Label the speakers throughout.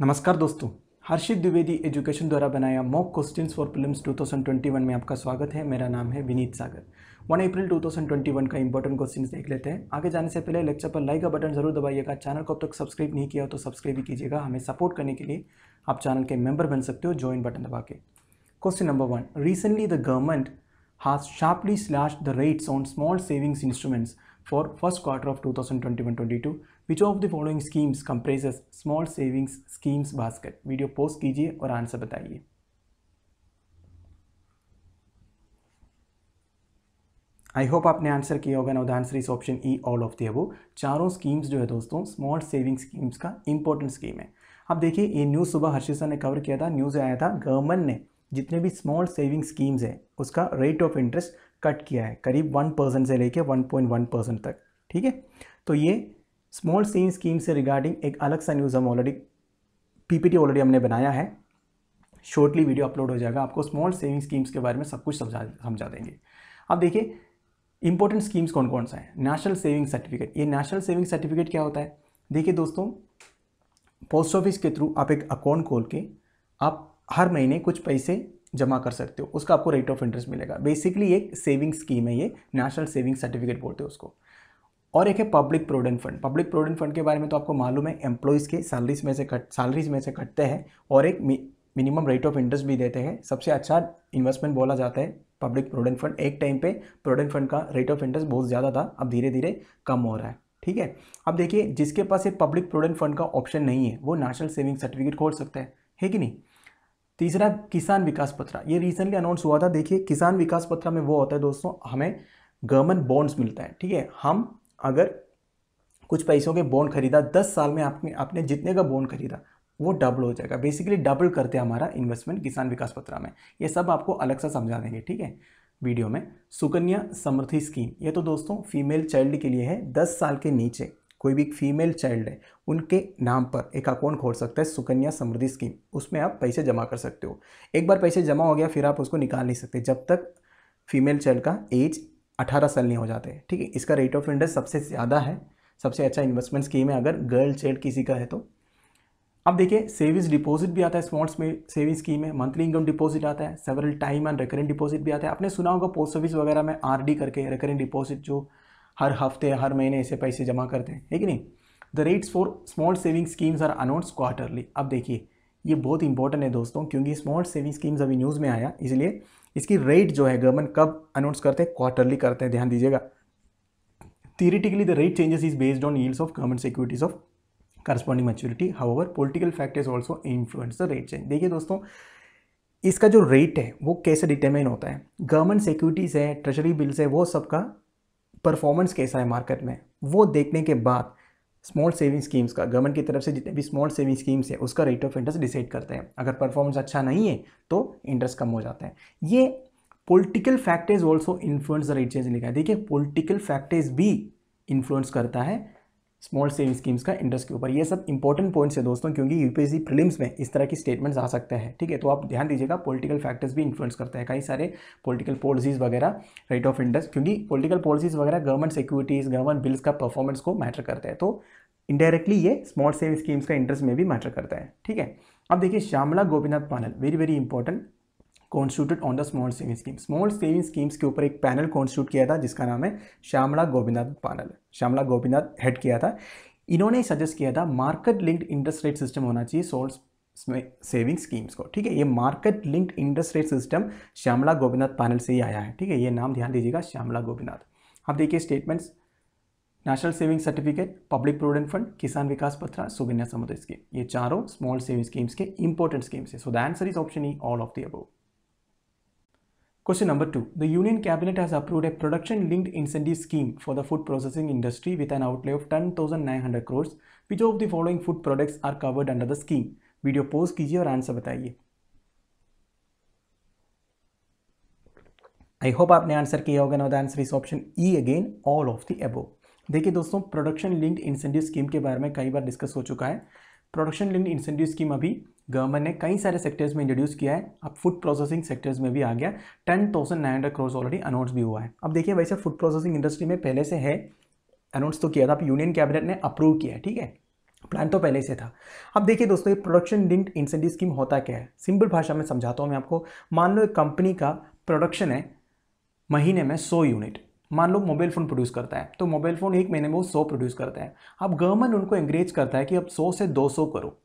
Speaker 1: नमस्कार दोस्तों, हर्षित द्विवेदी एजुकेशन द्वारा बनाया मॉक क्वेश्चंस फॉर प्रीलिम्स 2021 में आपका स्वागत है। मेरा नाम है विनीत सागर। 1 अप्रैल 2021 का इंपॉर्टेंट क्वेश्चन देख लेते हैं। आगे जाने से पहले लेक्चर पर लाइक का बटन ज़रूर दबाइएगा। चैनल को अब तक सब्सक्राइब नहीं किया हो तो सब्सक्राइब भी कीजिएगा। हमें सपोर्ट करने के लिए आप चैनल के मेंबर बन सकते हो ज्वाइन बटन दबा के। Question number one recently the government has sharply slashed the rates on small savings instruments for first quarter of 2021-22 which of the following schemes comprises small savings schemes basket? Video post कीजिए और answer बताइए। आई hope आपने answer किया होगा। ना the answer is option E all of the above चारों schemes जो है दोस्तों स्मॉल सेविंग स्कीम्स का इंपॉर्टेंट स्कीम है। अब देखिए, ये न्यूज़ सुबह हर्षित सर ने कवर किया था। न्यूज़ आया था गवर्नमेंट ने जितने भी स्मॉल सेविंग स्कीम्स हैं, उसका रेट ऑफ़ इंटरेस्ट कट किया है। करीब वन परसेंट से लेके वन पॉइंट वन परसेंट तक, ठीक है? तो ये स्मॉल सेविंग स्कीम से रिगार्डिंग एक अलग सा न्यूज़ हम ऑलरेडी पीपीटी ऑलरेडी हमने बनाया है। शॉर्टली वीडियो अपलोड हो जाएगा। आपको स्मॉल सेविंग स्कीम्स के बारे में सब कुछ समझा समझा देंगे। अब देखिए इंपॉर्टेंट स्कीम्स कौन कौन सा है? नेशनल सेविंग सर्टिफिकेट ये नेशनल सेविंग सर्टिफिकेट क्या होता है? देखिए दोस्तों पोस्ट ऑफ़िस के थ्रू आप एक अकाउंट खोल के आप हर महीने कुछ पैसे जमा कर सकते हो। उसका आपको रेट ऑफ़ इंटरेस्ट मिलेगा। बेसिकली एक सेविंग स्कीम है ये। नेशनल सेविंग सर्टिफिकेट बोलते हैं उसको। और एक है public provident fund public provident fund के बारे में तो आपको मालूम है एम्प्लॉयज़ के सैलरीज में से कट सैलरीज में से कटते हैं और एक मिनिमम रेट ऑफ़ इंटरेस्ट भी देते हैं। सबसे अच्छा इन्वेस्टमेंट बोला जाता है पब्लिक प्रोविडेंट फंड एक टाइम पे प्रोविडेंट फंड का रेट ऑफ़ इंटरेस्ट बहुत ज़्यादा था, अब धीरे धीरे कम हो रहा है। ठीक है? अब देखिए, जिसके पास एक पब्लिक प्रोविडेंट फंड का ऑप्शन नहीं है, वो नेशनल सेविंग सर्टिफिकेट खोल सकता है। है कि नहीं? तीसरा, किसान विकास पत्र। ये रिसेंटली अनाउंस हुआ था, देखिए, किसान विकास पत्र में वो होता है दोस्तों, हमें गवर्नमेंट बॉन्ड्स मिलता है। ठीक है? हम अगर कुछ पैसों के बॉन्ड खरीदा, दस साल में आपने आपने जितने का बॉन्ड खरीदा, वो डबल हो जाएगा। बेसिकली डबल करते हैं हमारा इन्वेस्टमेंट किसान विकास पत्रा में। ये सब आपको अलग सा समझा देंगे, ठीक है? वीडियो में। सुकन्या समृद्धि स्कीम ये तो दोस्तों फीमेल चाइल्ड के लिए है। दस साल के नीचे कोई भी फीमेल चाइल्ड है, उनके नाम पर एक अकाउंट खोल सकता है सुकन्या समृद्धि स्कीम उसमें आप पैसे जमा कर सकते हो। एक बार पैसे जमा हो गया, फिर आप उसको निकाल नहीं सकते। जब तक फीमेल चाइल्ड का एज अठारह साल नहीं हो जाते। ठीक है, इसका रेट ऑफ़ इंटरेस्ट सबसे ज़्यादा है। सबसे अच्छा इन्वेस्टमेंट स्कीम है अगर गर्ल चाइल्ड किसी का है तो। अब देखिए सेविंग्स डिपॉजिट भी आता है स्मॉल सेविंग स्कीम है मंथली इनकम डिपॉजिट आता है several time and recurrent deposit भी आता है। आपने सुना होगा पोस्ट ऑफ़िस वगैरह में आरडी करके रिकरेंट डिपॉजिट जो हर हफ़्ते, हर महीने ऐसे पैसे जमा करते हैं, है नहीं? The rates for small saving schemes are announce quarterly अब देखिए, ये बहुत इंपॉर्टेंट है दोस्तों, क्योंकि स्मॉल सेविंग स्कीम्स अभी न्यूज़ में आया, इसलिए इसकी रेट जो है गवर्नमेंट कब अनाउंस करते हैं? क्वार्टरली करते हैं, ध्यान दीजिएगा। Theoretically the rate changes is based on yields of government securities of corresponding maturity however political factors also influence the rate change देखिए दोस्तों, इसका जो रेट है, वो कैसे डिटर्मिन होता है? गवर्नमेंट सिक्योरिटीज़ है ट्रेजरी बिल्स है, वो सबका परफॉर्मेंस कैसा है मार्केट में? वो देखने के बाद स्मॉल सेविंग स्कीम्स का गवर्नमेंट की तरफ़ से जितने भी स्मॉल सेविंग स्कीम्स है, उसका रेट ऑफ़ इंटरेस्ट डिसाइड करते हैं। अगर परफॉर्मेंस अच्छा नहीं है तो इंटरेस्ट कम हो जाता है। ये political factors also influence the rate change लिखा है। देखिए पॉलिटिकल फैक्टर्स भी इन्फ्लुएंस करता है। स्मॉल सेविंग स्कीम्स का इंटरेस्ट के ऊपर। ये सब इंपॉर्टेंट पॉइंट्स है दोस्तों, क्योंकि यूपीएससी प्रीलिम्स में इस तरह की स्टेटमेंट्स आ सकते हैं। ठीक है तो आप ध्यान दीजिएगा पॉलिटिकल फैक्टर्स भी इन्फ्लुएंस करते हैं। कई सारे पॉलिटिकल पॉलिसीज़ वगैरह रेट ऑफ़ इंटरेस्ट क्योंकि पॉलिटिकल पॉलिसीज़ वगैरह गवर्नमेंट सिक्योरिटीज़ गवर्नमेंट बिल्स का परफॉर्मेंस को मैटर करते हैं। तो इंडायरेक्टली ये स्मॉल सेविंग स्कीम्स का इंटरेस्ट में भी मैटर करता है। ठीक है, अब देखिए Shyamala Gopinath panel very very important constituted on the small saving scheme small saving schemes के ऊपर एक पैनल कॉन्स्टिट्यूट किया था, जिसका नाम है श्यामला गोपीनाथ पानल श्यामला गोपीनाथ हेड किया था। इन्होंने सजेस्ट किया था market linked interest rate system होना चाहिए सोल्स सेविंग स्कीम्स को। ठीक है, ये market linked interest rate system Shyamala Gopinath panel से ही आया है। ठीक है, ये नाम ध्यान दीजिएगा, श्यामला गोपीनाथ। अब देखिए statements national saving certificate public provident fund Kisan Vikas Patra, Sukanya Samriddhi scheme ये चारों स्मॉल सेविंग स्कीम्स के इंपॉर्टेंट स्कीम्स है। So the answer is option E all of the above Question number two. The Union Cabinet has approved a production-linked incentive scheme for the food processing industry with an outlay of 10,900 crores. Which of the following food products are covered under the scheme? Video pause कीजिए और answer बताइए आई hope आपने answer किया होगा ना the answer is option E again all of the above देखिए दोस्तों production linked incentive scheme के बारे में कई बार डिस्कस हो चुका है प्रोडक्शन लिंक्ड इंसेंटिव स्कीम अभी गवर्नमेंट ने कई सारे सेक्टर्स में इंट्रोड्यूस किया है। अब फ़ूड प्रोसेसिंग सेक्टर्स में भी आ गया। Ten thousand nine hundred crore already announce भी हुआ है। अब देखिए वैसे फ़ूड प्रोसेसिंग इंडस्ट्री में पहले से है अनाउंस तो किया था, अब यूनियन कैबिनेट ने अप्रूव किया है, ठीक है? प्लान तो पहले से था। अब देखिए दोस्तों, ये प्रोडक्शन लिंक्ड इंसेंटिव स्कीम होता क्या है? सिंपल भाषा में समझाता हूँ मैं आपको। मान लो एक कंपनी का प्रोडक्शन है महीने में सौ यूनिट मान लो मोबाइल फ़ोन प्रोड्यूस करता है तो मोबाइल फ़ोन एक महीने में वो सौ प्रोड्यूस करता है। अब गवर्नमेंट उनको एंकरेज करता है कि अब सौ से दो सौ करो,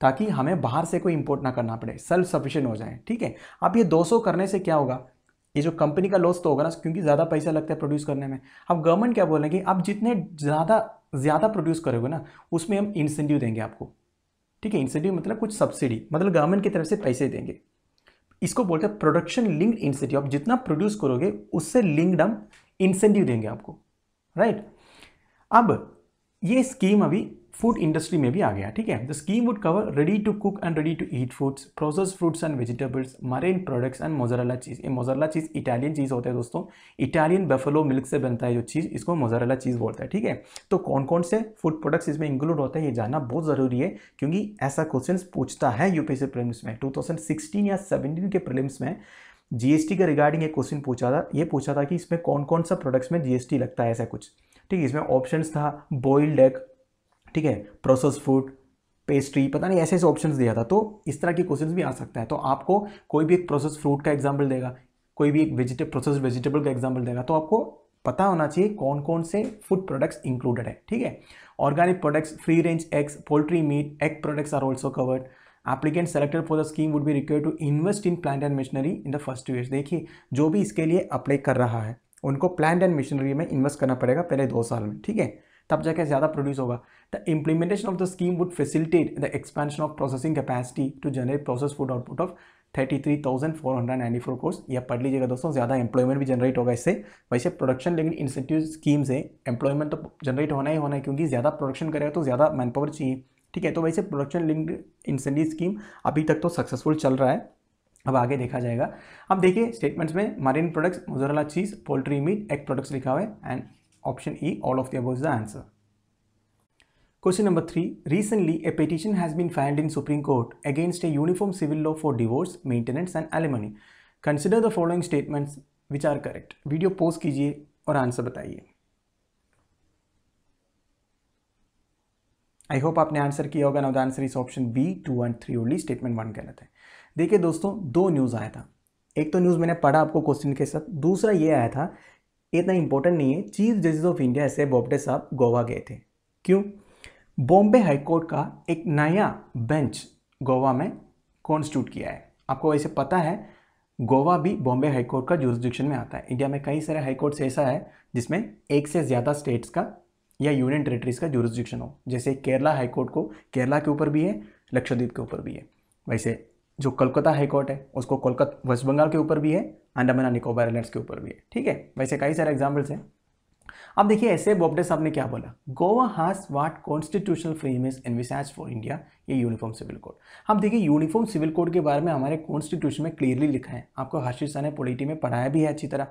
Speaker 1: ताकि हमें बाहर से कोई इंपोर्ट ना करना पड़े सेल्फ सफिशिएंट हो जाए, ठीक है? अब ये 200 करने से क्या होगा? ये जो कंपनी का लॉस तो होगा ना, क्योंकि ज़्यादा पैसा लगता है प्रोड्यूस करने में। अब गवर्नमेंट क्या बोलेंगे आप जितने ज़्यादा ज़्यादा प्रोड्यूस करोगे ना, उसमें हम इंसेंटिव देंगे आपको, ठीक है? इंसेंटिव मतलब कुछ सब्सिडी मतलब गवर्नमेंट की तरफ़ से पैसे देंगे। इसको बोलते हैं प्रोडक्शन लिंक्ड इंसेंटिव आप जितना प्रोड्यूस करोगे, उससे लिंक्ड हम इंसेंटिव देंगे आपको राइट अब ये स्कीम अभी फ़ूड इंडस्ट्री में भी आ गया, ठीक है? The scheme would cover ready to cook and ready to eat foods process fruits and vegetables marine products and mozzarella cheese ये मोजरेला चीज़ इटालियन चीज़ होता है दोस्तों। इटालियन बेफलो मिल्क से बनता है जो चीज़ इसको मोजरेला चीज़ बोलता है, ठीक है? तो कौन कौन से फ़ूड प्रोडक्ट्स इसमें इंक्लूड होते हैं, ये जानना बहुत ज़रूरी है, क्योंकि ऐसा क्वेश्चन पूछता है यूपीएससी प्रीलिम्स में। टू या सेवेंटीन के प्रीलिम्स में जीएसटी का रिगार्डिंग एक क्वेश्चन पूछा था, ये पूछा था कि इसमें कौन कौन सा प्रोडक्ट्स में जीएसटी लगता है ऐसा कुछ। ठीक है, इसमें ऑप्शंस था बॉइल्ड एग ठीक है प्रोसेस फ़ूड पेस्ट्री पता नहीं ऐसे ऐसे ऑप्शन दिया था। तो इस तरह के क्वेश्चन भी आ सकता है। तो आपको कोई भी एक प्रोसेस फ्रूट का एग्ज़ाम्पल देगा, कोई भी एक वेजिटेबल प्रोसेस वेजिटेबल का एग्ज़ाम्पल देगा तो आपको पता होना चाहिए कौन कौन से फ़ूड प्रोडक्ट्स इंक्लूडेड है। ठीक है? Organic products free range eggs poultry meat egg products are also covered applicant selected for the scheme would be require to invest in plant and machinery in the first year देखिए, जो भी इसके लिए apply कर रहा है, उनको plant and machinery में इन्वेस्ट करना पड़ेगा पहले दो साल में। ठीक है? तब जाके ज़्यादा प्रोड्यूस होगा। The implementation of the scheme would facilitate the expansion of processing capacity to generate process food output of thirty three thousand four hundred ninety four crores या पढ़ लीजिएगा दोस्तों, ज़्यादा एम्प्लॉयमेंट भी जनरेट होगा इससे। वैसे प्रोडक्शन लेकिन इंसेंटिव स्कीम से एम्प्लॉयमेंट तो जनरेट होना ही होना है, क्योंकि ज़्यादा प्रोडक्शन करेगा तो ज़्यादा मैन पावर चाहिए। ठीक है तो वैसे प्रोडक्शन लिंक्ड इंसेंटिव स्कीम अभी तक तो सक्सेसफुल चल रहा है। अब आगे देखा जाएगा। अब देखिए स्टेटमेंट्स में marine products mozzarella cheese poultry meat egg products लिखा हुआ है। And option E all of the above is the answer Question number 3. Recently, a petition has been filed in Supreme Court against a uniform civil law for divorce, maintenance and alimony. Consider the following statements which are correct. Video post कीजिए और answer बताइए आई hope आपने answer किया होगा ना the answer is option B two and three only statement one कहना था देखिए दोस्तों दो न्यूज़ आया था एक तो न्यूज़ मैंने पढ़ा आपको क्वेश्चन के साथ दूसरा ये आया था इतना इंपॉर्टेंट नहीं है। चीफ जजेस ऑफ़ इंडिया ऐसे बोबडे साहब गोवा गए थे। क्यों? बॉम्बे हाईकोर्ट का एक नया बेंच गोवा में कॉन्स्टिट्यूट किया है। आपको वैसे पता है, गोवा भी बॉम्बे हाईकोर्ट का जुरिस्डिक्शन में आता है। इंडिया में कई सारे हाईकोर्ट्स ऐसा है, जिसमें एक से ज़्यादा स्टेट्स का या यूनियन टेरिटरीज का जुरिस्डिक्शन हो। जैसे केरला हाईकोर्ट को, केरला के ऊपर भी है, लक्षद्वीप के ऊपर भी है। वैसे जो कोलकाता हाईकोर्ट है, उसको कोलकाता, वेस्ट बंगाल के ऊपर भी है, अंडमान निकोबार आइलैंड्स के ऊपर भी है, ठीक है? वैसे कई सारे एग्जाम्पल्स हैं। अब देखिए, ऐसे बोबडे साहब ने क्या बोला? Goa has what constitutional frame is envisage for India ये यूनिफॉर्म सिविल कोड हम देखिए यूनिफॉर्म सिविल कोड के बारे में हमारे कॉन्स्टिट्यूशन में क्लियरली लिखा है। आपको हर्षित शाह ने पोलिटी में पढ़ाया भी है अच्छी तरह।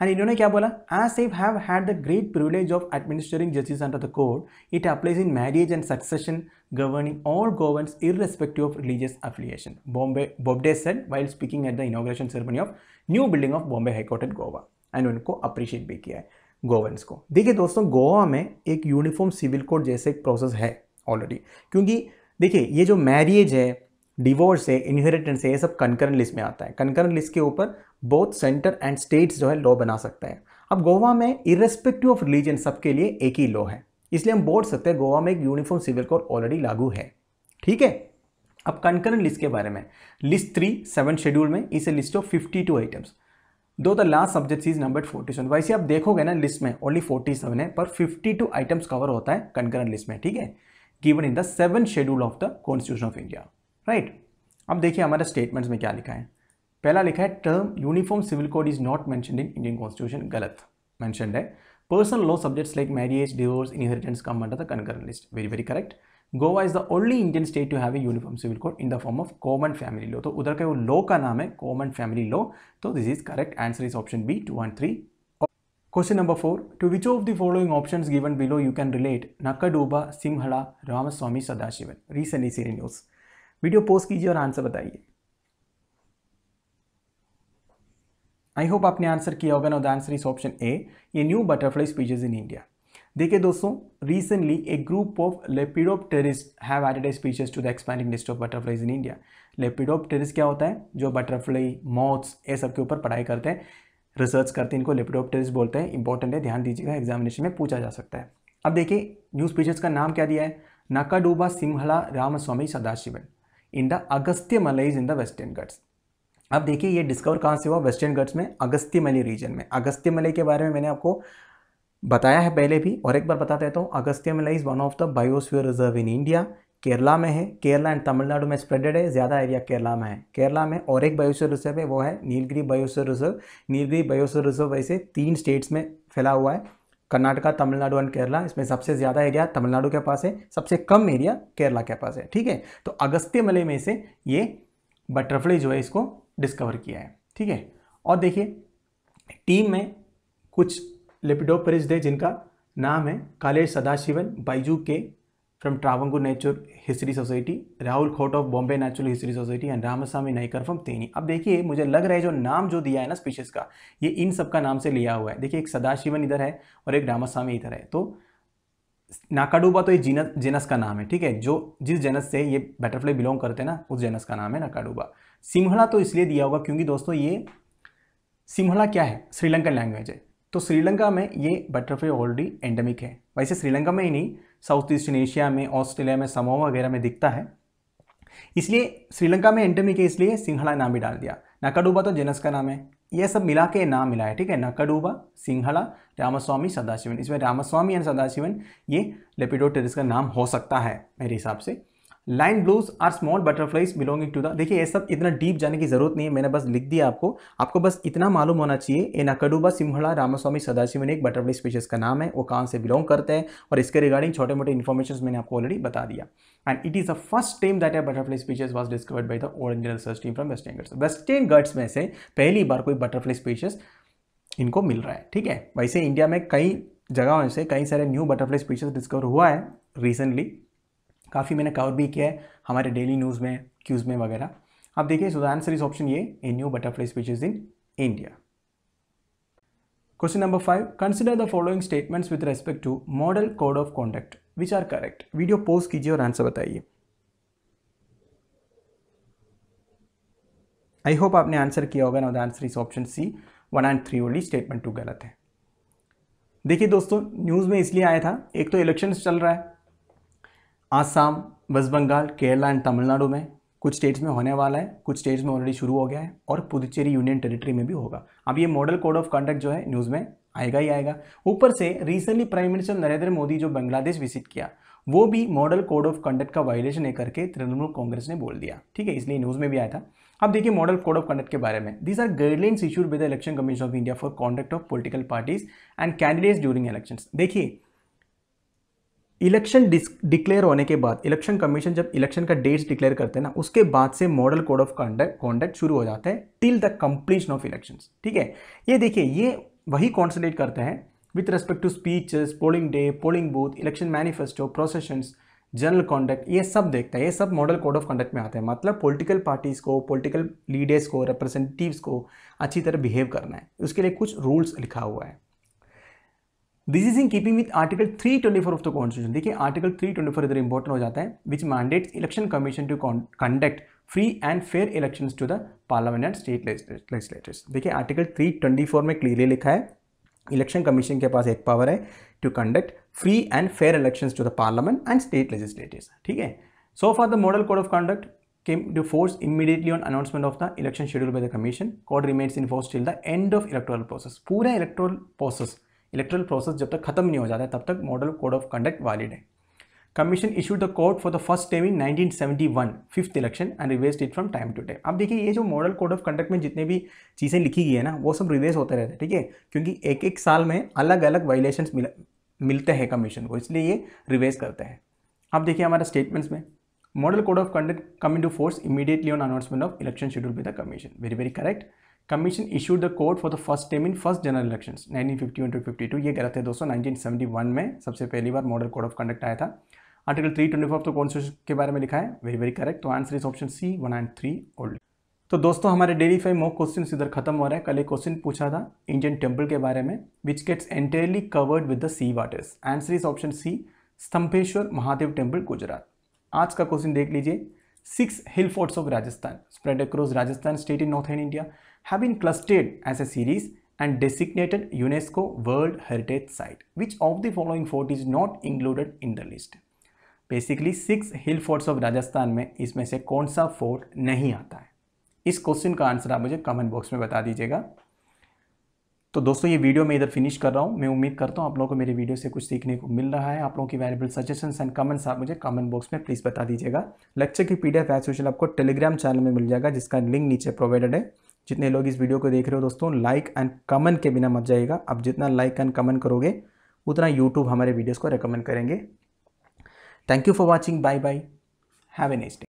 Speaker 1: एंड इन्होंने क्या बोला as safe have had the great privilege of administering जजेस under the code it applies in marriage and succession governing all governments irrespective of religious affiliation. Bombay, Bobde said while speaking at the inauguration ceremony of new building of Bombay High Court at Goa. And उनको appreciate भी किया है गोवर्स को देखिए दोस्तों गोवा में एक uniform civil code जैसे एक प्रोसेस है ऑलरेडी क्योंकि देखिए ये जो मैरिज है डिवोर्स है इनहेरिटेंस है ये सब कंकरेंट लिस्ट में आता है कंकरेंट लिस्ट के ऊपर बोथ सेंटर एंड स्टेट्स जो है लॉ बना सकते हैं। अब गोवा में इरेस्पेक्टिव ऑफ़ रिलीजन सबके लिए एक ही लॉ है। इसलिए हम बोल सकते हैं गोवा में एक यूनिफॉर्म सिविल कोड ऑलरेडी लागू है। ठीक है? अब कंकरेंट लिस्ट के बारे में। लिस्ट थ्री सेवन शेड्यूल में इसे list of fifty two items दो the last subject is number forty seven वैसे आप देखोगे ना लिस्ट में ओनली फोर्टी सेवन है, पर फिफ्टी टू आइटम्स कवर होता है कंकरेंट लिस्ट में। ठीक है? Given in the seven schedule of the constitution of India right अब देखिए हमारे स्टेटमेंट्स में क्या लिखा है। पहला लिखा है term uniform civil code is not mention in Indian constitution गलत। मैंशन है। Personal law subjects like marriage divorce inheritance come under the concurrent list very very correct Goa is the only Indian state to have a uniform civil code in the form of common family law तो उधर का वो law का नाम है common family law तो this is correct answer is option B two and three question number four to which of the following option given below you can relate Nacaduba Sinhala Ramaswamy Sadasivan recently Siri news video post कीजिए और answer बताइए। आई hope आपने answer किया होगा ना the answer is option A ये new butterfly species in India देखिए दोस्तों recently a group of lepidopterist have added species to the expanding list of butterflies in India lepidopterist क्या होता है? जो बटरफ्लाई मॉथ्स ये सब के ऊपर पढ़ाई करते हैं रिसर्च करते हैं, इनको लेपिडोप्टेरिस्ट बोलते हैं इंपॉर्टेंट है, ध्यान दीजिएगा एग्जामिनेशन में पूछा जा सकता है। अब देखिए न्यू स्पीचेस का नाम क्या दिया है? Nacaduba Sinhala Ramaswamy Sadasivan in the Agasthya Malais in the Western Ghats अब देखिए, ये डिस्कवर कहाँ से हुआ? वेस्टर्न गट्स में अगस्त्य मलई रीजन में। अगस्त्य मलई के बारे में मैंने आपको बताया है पहले भी, और एक बार बता देता हूँ Agasthya Malai is one of the biosphere reserve in India Kerala में है। केरला एंड तमिलनाडु में स्प्रेडेड है, ज़्यादा एरिया केरला में है। केरला में और एक बायोस्फीयर रिज़र्व है, वो है Nilgiri biosphere reserve Nilgiri biosphere reserve वैसे तीन स्टेट्स में फैला हुआ है, कर्नाटका, तमिलनाडु एंड केरला। इसमें सबसे ज़्यादा एरिया तमिलनाडु के पास है, सबसे कम एरिया केरला के पास है, ठीक है? तो अगस्त्य मलय में से ये बटरफ्लाई जो है, इसको डिस्कवर किया है, ठीक है? और देखिए, टीम में कुछ लेपिडोपरिज थे जिनका नाम है Kalesh Sadasivan Baiju K from Travancore nature history society, Rahul Khot of Bombay natural history society and Ramaswamy Naicker from Theni. अब देखिए, मुझे लग रहा है जो नाम जो दिया है ना स्पीशीज का, ये इन सब का नाम से लिया हुआ है। देखिए, एक सदाशिवन इधर है और एक रामस्वामी इधर है। तो नाकाडूबा तो ये जीनस, जेनस का नाम है, ठीक है? जो जिस जेनस से ये बटरफ्लाई बिलोंग करते हैं ना, उस जेनस का नाम है नाकाडूबा। सिमहला तो इसलिए दिया होगा क्योंकि दोस्तों ये सिमहला क्या है? श्रीलंकन लैंग्वेज है। तो श्रीलंका में ये बटरफ्लाई ऑलरेडी एंडेमिक है। वैसे श्रीलंका में ही नहीं साउथ ईस्टर्न एशिया में ऑस्ट्रेलिया में समो वगैरह में दिखता है। इसलिए श्रीलंका में एंडेमिक है, इसलिए सिंहला नाम भी डाल दिया। नाकाडूबा तो जेनस का नाम है। ये सब मिला के नाम मिला है, ठीक है? नकडूबा, सिंहला, रामस्वामी, सदाशिवन। इसमें रामस्वामी एंड सदाशिवन, ये लेपिडोटेरिस का नाम हो सकता है मेरे हिसाब से। Line blues are small butterflies belonging to the, देखिए ये सब इतना डीप जाने की ज़रूरत नहीं है, मैंने बस लिख दिया आपको। आपको बस इतना मालूम होना चाहिए ए नकडूबा सिंहला रामास्वामी, सदाशिवन, एक बटरफ्लाई स्पीशीज का नाम है, वो कहाँ से बिलोंग करते हैं और इसके रिगार्डिंग छोटे मोटे इन्फॉर्मेशन मैंने आपको ऑलरेडी बता दिया। And it is the first time that a butterfly species was discovered by the Indian research team from Western Ghats Western Ghats में से पहली बार कोई बटरफ्लाई स्पीशीज इनको मिल रहा है, ठीक है? वैसे इंडिया में कई जगहों से कई सारे न्यू बटरफ्लाई स्पीशीज डिस्कवर हुआ है रिसेंटली काफ़ी मैंने कवर भी किया है हमारे डेली न्यूज़ में क्यूज़ में वगैरह। आप देखिए so the answer is option ये A new butterfly species in India question number five consider the following statements with respect to model code of conduct which are correct video post कीजिए और answer बताइए। आई hope आपने answer किया होगा ना the answer is option C one and three only statement two गलत है। देखिए दोस्तों न्यूज़ में इसलिए आया था, एक तो इलेक्शन चल रहा है आसाम, वेस्ट बंगाल, केरला एंड तमिलनाडु में कुछ स्टेट्स में होने वाला है, कुछ स्टेट्स में ऑलरेडी शुरू हो गया है और पुदुचेरी यूनियन टेरिटरी में भी होगा। अब ये मॉडल कोड ऑफ़ कंडक्ट जो है न्यूज़ में आएगा ही आएगा। ऊपर से recently prime minister Narendra Modi जो बांग्लादेश विज़िट किया, वो भी मॉडल कोड ऑफ़ कंडक्ट का वायलेशन करके तृणमूल कांग्रेस ने बोल दिया। ठीक है, इसलिए न्यूज़ में भी आया था। अब देखिए मॉडल कोड ऑफ़ कंडक्ट के बारे में। These are guidelines issued by the election commission of India for conduct of political parties and candidates during elections देखिए इलेक्शन डिक्लेयर होने के बाद, इलेक्शन कमीशन जब इलेक्शन का डेट्स डिक्लेयर करते हैं ना, उसके बाद से model code of conduct conduct शुरू हो जाता है till the completion of election ठीक है? ये देखिए, ये वही कॉन्सेंट्रेट करते हैं with respect to speeches polling day polling booth election manifesto processions general conduct ये सब देखता है, ये सब मॉडल कोड ऑफ़ कंडक्ट में आते हैं। मतलब पॉलिटिकल पार्टीज़ को पॉलिटिकल लीडर्स को रिप्रेजेंटेटिव्स को अच्छी तरह बिहेव करना है। उसके लिए कुछ रूल्स लिखा हुआ है। This is in keeping with article 324 of the constitution देखिए आर्टिकल 324 इधर इंपॉर्टेंट हो जाता है which mandates election commission to conduct free and fair election to the parliament and state legislators देखिए आर्टिकल 324 में क्लियरली लिखा है इलेक्शन कमीशन के पास एक पावर है to conduct free and fair election to the parliament and state legislators ठीक है so for the model code of conduct came to force immediately on announcement of the election schedule by the commission. Code remains in force till the end of electoral process. पूरा electoral process electoral process जब तक खत्म नहीं हो जाता है तब तक model code of conduct valid है। Commission issued the code for the first time in 1971 fifth election and revised it from time to time अब देखिए ये जो मॉडल कोड ऑफ़ कंडक्ट में जितने भी चीज़ें लिखी गई है ना वो सब रिवेस होते रहते हैं ठीक है? क्योंकि एक एक साल में अलग अलग वायलेशन मिल, मिलते हैं कमीशन को इसलिए ये रिवेस करते हैं। अब देखिए हमारे स्टेटमेंट्स में model code of conduct come into force immediately on announcement of election schedule with the commission very very correct commission issued the code for the first time in first general election 1951 to 52 ये गलत है दोस्तों 1971 में सबसे पहली बार model code of conduct आया था। आर्टिकल 324 ऑफ़ द कॉन्स्टिट्यूशन के बारे में लिखा है। वेरी वेरी करेक्ट तो answer is option C one and three old तो दोस्तों, हमारे डेली फाइव मॉक क्वेश्चन इधर खत्म हो रहा है। कल एक क्वेश्चन पूछा था इंडियन टेंपल के बारे में which gets entirely covered with the sea waters answer is option C Stambheshwar Mahadev temple Gujarat आज का क्वेश्चन देख लीजिए। Six hill forts of Rajasthan spread across Rajasthan state in northern India have been clustered as a series and designated UNESCO World Heritage Site. Which of the following fort is not included in the list? Basically six hill forts of Rajasthan में इसमें से कौन सा fort नहीं आता है? इस question का आंसर आप मुझे कमेंट बॉक्स में बता दीजिएगा। तो दोस्तों, ये वीडियो मैं इधर फिनिश कर रहा हूँ। मैं उम्मीद करता हूँ आप लोगों को मेरे वीडियो से कुछ सीखने को मिल रहा है। आप लोगों की वैल्यूबल सजेशंस एंड कमेंट्स आप मुझे कमेंट बॉक्स में प्लीज़ बता दीजिएगा। लेक्चर की पीडीएफ एज यूजल आपको टेलीग्राम चैनल में मिल जाएगा, जिसका लिंक नीचे प्रोवाइडेड है। जितने लोग इस वीडियो को देख रहे हो दोस्तों लाइक एंड कमेंट के बिना मत जाइएगा। आप जितना लाइक एंड कमेंट करोगे, उतना यूट्यूब हमारे वीडियोज़ को रिकमेंड करेंगे। Thank you for watching bye bye have a next